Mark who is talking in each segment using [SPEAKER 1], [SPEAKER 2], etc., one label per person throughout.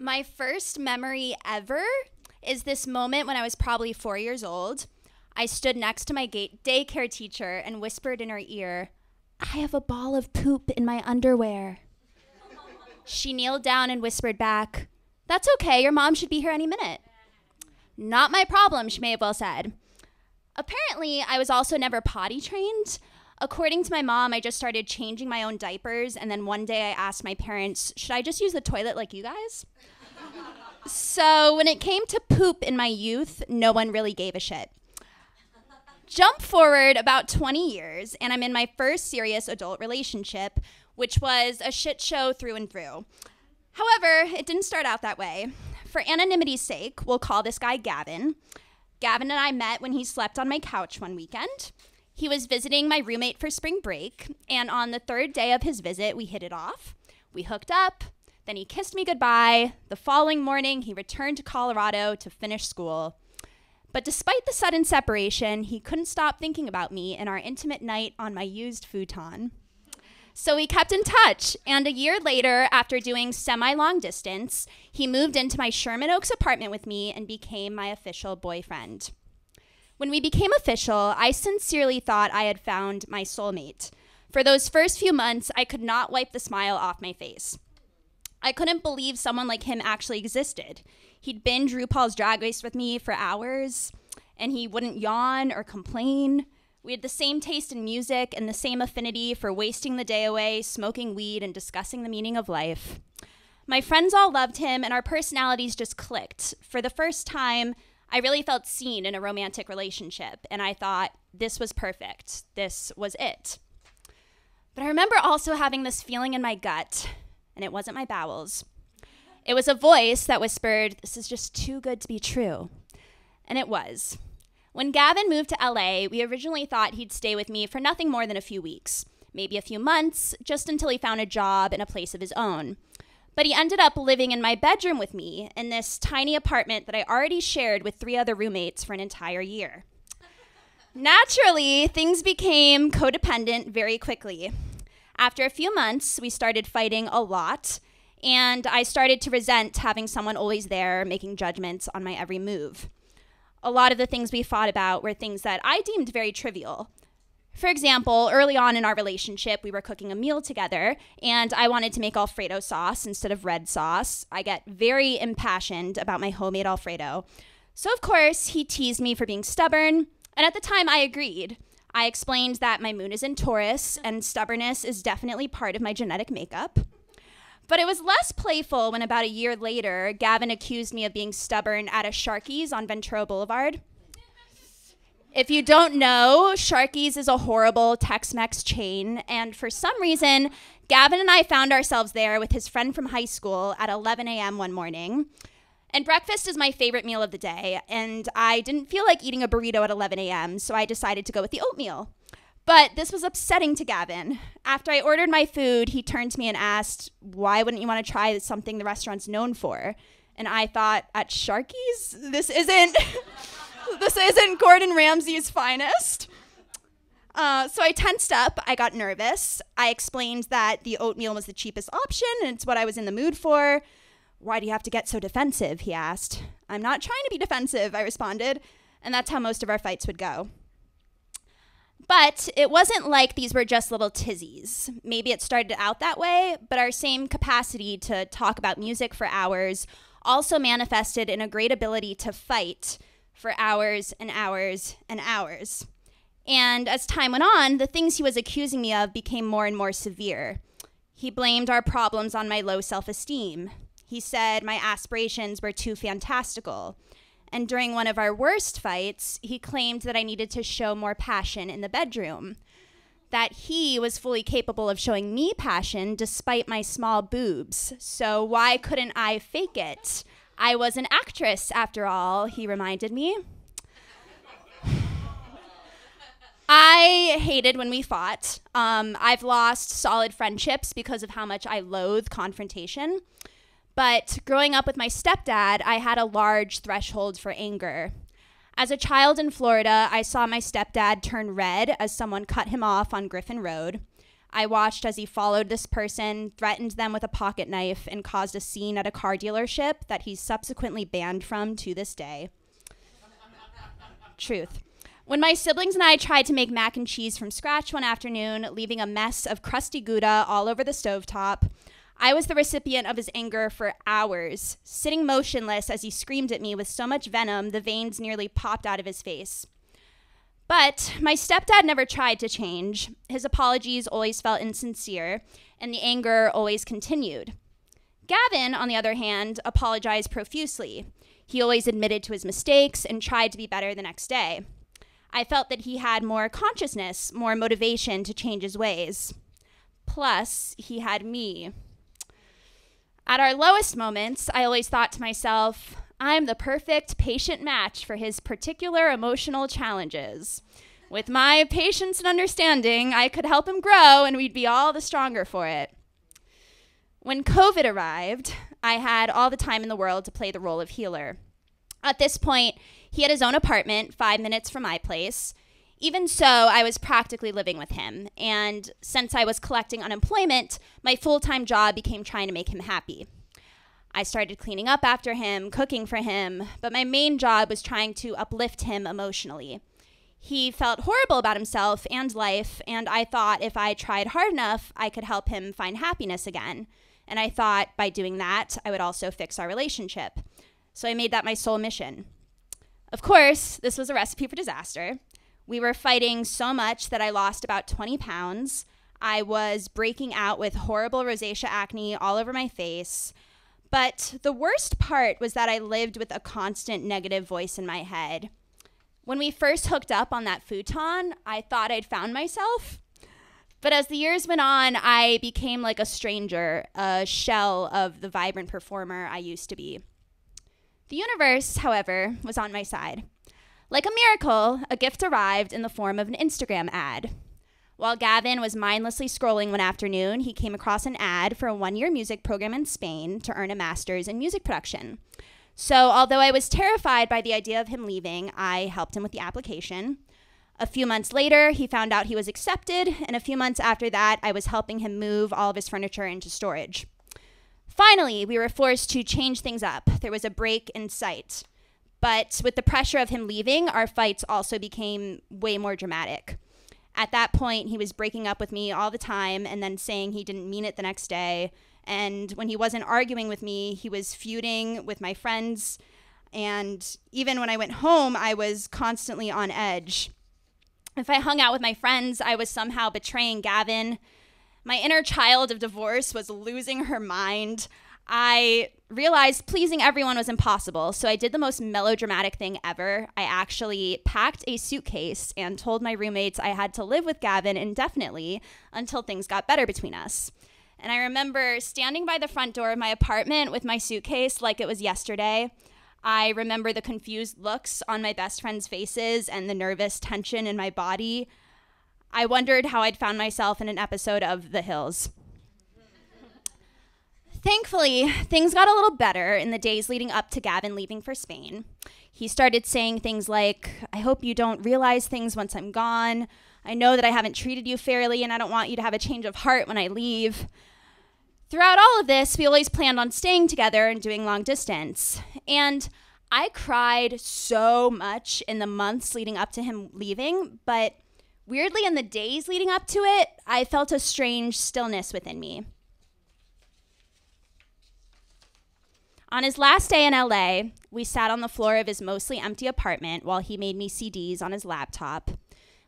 [SPEAKER 1] My first memory ever is this moment when I was probably four years old. I stood next to my gate daycare teacher and whispered in her ear, I have a ball of poop in my underwear. she kneeled down and whispered back, That's okay, your mom should be here any minute. Not my problem, she may have well said. Apparently, I was also never potty trained. According to my mom, I just started changing my own diapers, and then one day I asked my parents, Should I just use the toilet like you guys? so when it came to poop in my youth, no one really gave a shit. Jump forward about 20 years, and I'm in my first serious adult relationship, which was a shit show through and through. However, it didn't start out that way. For anonymity's sake, we'll call this guy Gavin. Gavin and I met when he slept on my couch one weekend. He was visiting my roommate for spring break, and on the third day of his visit, we hit it off. We hooked up, then he kissed me goodbye. The following morning, he returned to Colorado to finish school. But despite the sudden separation, he couldn't stop thinking about me and our intimate night on my used futon. So we kept in touch, and a year later, after doing semi long distance, he moved into my Sherman Oaks apartment with me and became my official boyfriend. When we became official, I sincerely thought I had found my soulmate. For those first few months, I could not wipe the smile off my face. I couldn't believe someone like him actually existed. He'd binge RuPaul's Drag Race with me for hours, and he wouldn't yawn or complain. We had the same taste in music and the same affinity for wasting the day away, smoking weed, and discussing the meaning of life. My friends all loved him, and our personalities just clicked. For the first time, I really felt seen in a romantic relationship, and I thought this was perfect. This was it. But I remember also having this feeling in my gut, and it wasn't my bowels. It was a voice that whispered, This is just too good to be true. And it was. When Gavin moved to LA, we originally thought he'd stay with me for nothing more than a few weeks, maybe a few months, just until he found a job and a place of his own. But he ended up living in my bedroom with me in this tiny apartment that I already shared with three other roommates for an entire year. Naturally, things became codependent very quickly. After a few months, we started fighting a lot, and I started to resent having someone always there making judgments on my every move. A lot of the things we fought about were things that I deemed very trivial. For example, early on in our relationship, we were cooking a meal together, and I wanted to make Alfredo sauce instead of red sauce. I get very impassioned about my homemade Alfredo. So, of course, he teased me for being stubborn, and at the time I agreed. I explained that my moon is in Taurus, and stubbornness is definitely part of my genetic makeup. But it was less playful when about a year later, Gavin accused me of being stubborn at a Sharky's on Ventura Boulevard. If you don't know, Sharky's is a horrible Tex Mex chain, and for some reason, Gavin and I found ourselves there with his friend from high school at 11 a.m. one morning. And breakfast is my favorite meal of the day, and I didn't feel like eating a burrito at 11 a.m., so I decided to go with the oatmeal. But this was upsetting to Gavin. After I ordered my food, he turned to me and asked, Why wouldn't you want to try something the restaurant's known for? And I thought, At Sharky's? This isn't. This isn't Gordon Ramsay's finest. Uh, so I tensed up. I got nervous. I explained that the oatmeal was the cheapest option and it's what I was in the mood for. Why do you have to get so defensive? He asked. I'm not trying to be defensive, I responded. And that's how most of our fights would go. But it wasn't like these were just little tizzies. Maybe it started out that way, but our same capacity to talk about music for hours also manifested in a great ability to fight for hours and hours and hours. And as time went on, the things he was accusing me of became more and more severe. He blamed our problems on my low self esteem. He said my aspirations were too fantastical. And during one of our worst fights, he claimed that I needed to show more passion in the bedroom. That he was fully capable of showing me passion despite my small boobs. So why couldn't I fake it? I was an actress, after all, he reminded me. I hated when we fought. Um, I've lost solid friendships because of how much I loathe confrontation. But growing up with my stepdad, I had a large threshold for anger. As a child in Florida, I saw my stepdad turn red as someone cut him off on Griffin Road. I watched as he followed this person, threatened them with a pocket knife, and caused a scene at a car dealership that he's subsequently banned from to this day. Truth. When my siblings and I tried to make mac and cheese from scratch one afternoon, leaving a mess of crusty Gouda all over the stovetop, I was the recipient of his anger for hours, sitting motionless as he screamed at me with so much venom the veins nearly popped out of his face. But my stepdad never tried to change. His apologies always felt insincere, and the anger always continued. Gavin, on the other hand, apologized profusely. He always admitted to his mistakes and tried to be better the next day. I felt that he had more consciousness, more motivation to change his ways. Plus, he had me. At our lowest moments, I always thought to myself, I'm the perfect patient match for his particular emotional challenges. With my patience and understanding, I could help him grow and we'd be all the stronger for it. When COVID arrived, I had all the time in the world to play the role of healer. At this point, he had his own apartment five minutes from my place. Even so, I was practically living with him. And since I was collecting unemployment, my full time job became trying to make him happy. I started cleaning up after him, cooking for him, but my main job was trying to uplift him emotionally. He felt horrible about himself and life, and I thought if I tried hard enough, I could help him find happiness again. And I thought by doing that, I would also fix our relationship. So I made that my sole mission. Of course, this was a recipe for disaster. We were fighting so much that I lost about 20 pounds. I was breaking out with horrible rosacea acne all over my face. But the worst part was that I lived with a constant negative voice in my head. When we first hooked up on that futon, I thought I'd found myself. But as the years went on, I became like a stranger, a shell of the vibrant performer I used to be. The universe, however, was on my side. Like a miracle, a gift arrived in the form of an Instagram ad. While Gavin was mindlessly scrolling one afternoon, he came across an ad for a one year music program in Spain to earn a master's in music production. So, although I was terrified by the idea of him leaving, I helped him with the application. A few months later, he found out he was accepted, and a few months after that, I was helping him move all of his furniture into storage. Finally, we were forced to change things up. There was a break in sight. But with the pressure of him leaving, our fights also became way more dramatic. At that point, he was breaking up with me all the time and then saying he didn't mean it the next day. And when he wasn't arguing with me, he was feuding with my friends. And even when I went home, I was constantly on edge. If I hung out with my friends, I was somehow betraying Gavin. My inner child of divorce was losing her mind. I realized pleasing everyone was impossible, so I did the most melodramatic thing ever. I actually packed a suitcase and told my roommates I had to live with Gavin indefinitely until things got better between us. And I remember standing by the front door of my apartment with my suitcase like it was yesterday. I remember the confused looks on my best friend's faces and the nervous tension in my body. I wondered how I'd found myself in an episode of The Hills. Thankfully, things got a little better in the days leading up to Gavin leaving for Spain. He started saying things like, I hope you don't realize things once I'm gone. I know that I haven't treated you fairly, and I don't want you to have a change of heart when I leave. Throughout all of this, we always planned on staying together and doing long distance. And I cried so much in the months leading up to him leaving, but weirdly, in the days leading up to it, I felt a strange stillness within me. On his last day in LA, we sat on the floor of his mostly empty apartment while he made me CDs on his laptop.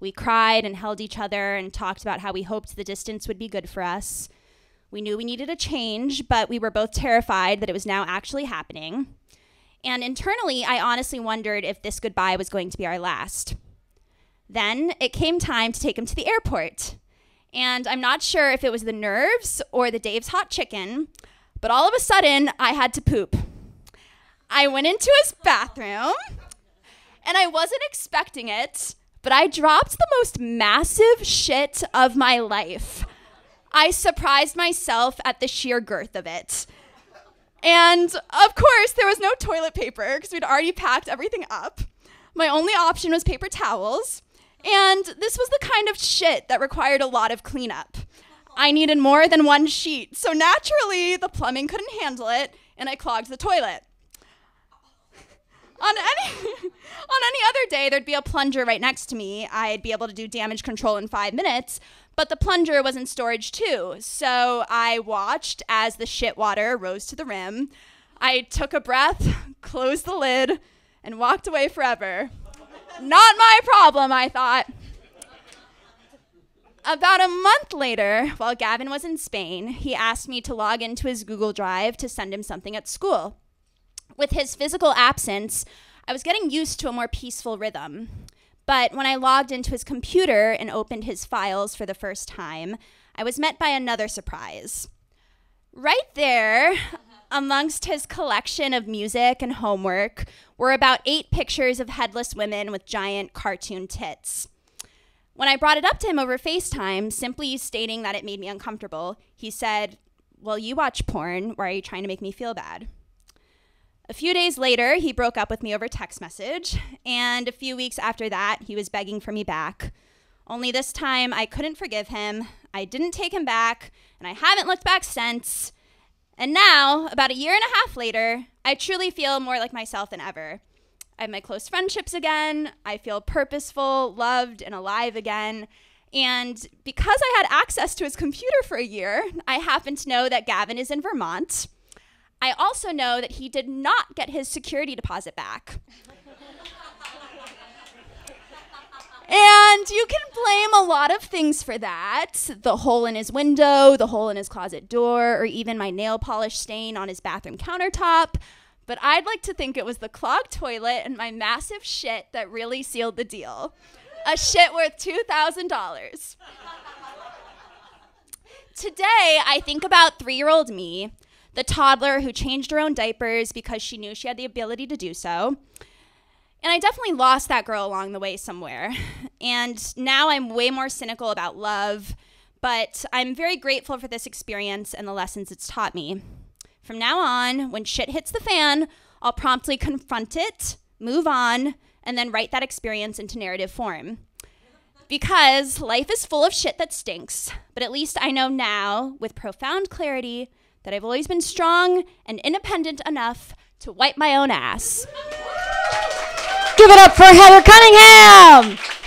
[SPEAKER 1] We cried and held each other and talked about how we hoped the distance would be good for us. We knew we needed a change, but we were both terrified that it was now actually happening. And internally, I honestly wondered if this goodbye was going to be our last. Then it came time to take him to the airport. And I'm not sure if it was the nerves or the Dave's hot chicken, but all of a sudden, I had to poop. I went into his bathroom and I wasn't expecting it, but I dropped the most massive shit of my life. I surprised myself at the sheer girth of it. And of course, there was no toilet paper because we'd already packed everything up. My only option was paper towels. And this was the kind of shit that required a lot of cleanup. I needed more than one sheet, so naturally the plumbing couldn't handle it, and I clogged the toilet. on any on any other day, there'd be a plunger right next to me. I'd be able to do damage control in five minutes, but the plunger was in storage too. So I watched as the shit water rose to the rim. I took a breath, closed the lid, and walked away forever. Not my problem, I thought. About a month later, while Gavin was in Spain, he asked me to log into his Google Drive to send him something at school. With his physical absence, I was getting used to a more peaceful rhythm. But when I logged into his computer and opened his files for the first time, I was met by another surprise. Right there, amongst his collection of music and homework, were about eight pictures of headless women with giant cartoon tits. When I brought it up to him over FaceTime, simply stating that it made me uncomfortable, he said, Well, you watch porn. Why are you trying to make me feel bad? A few days later, he broke up with me over text message, and a few weeks after that, he was begging for me back. Only this time, I couldn't forgive him. I didn't take him back, and I haven't looked back since. And now, about a year and a half later, I truly feel more like myself than ever. I have my close friendships again. I feel purposeful, loved, and alive again. And because I had access to his computer for a year, I happen to know that Gavin is in Vermont. I also know that he did not get his security deposit back. and you can blame a lot of things for that the hole in his window, the hole in his closet door, or even my nail polish stain on his bathroom countertop but I'd like to think it was the clogged toilet and my massive shit that really sealed the deal. A shit worth $2,000. Today, I think about three year old me, the toddler who changed her own diapers because she knew she had the ability to do so. And I definitely lost that girl along the way somewhere. And now I'm way more cynical about love, but I'm very grateful for this experience and the lessons it's taught me. From now on, when shit hits the fan, I'll promptly confront it, move on, and then write that experience into narrative form. Because life is full of shit that stinks, but at least I know now, with profound clarity, that I've always been strong and independent enough to wipe my own ass.
[SPEAKER 2] Give it up for Heather Cunningham!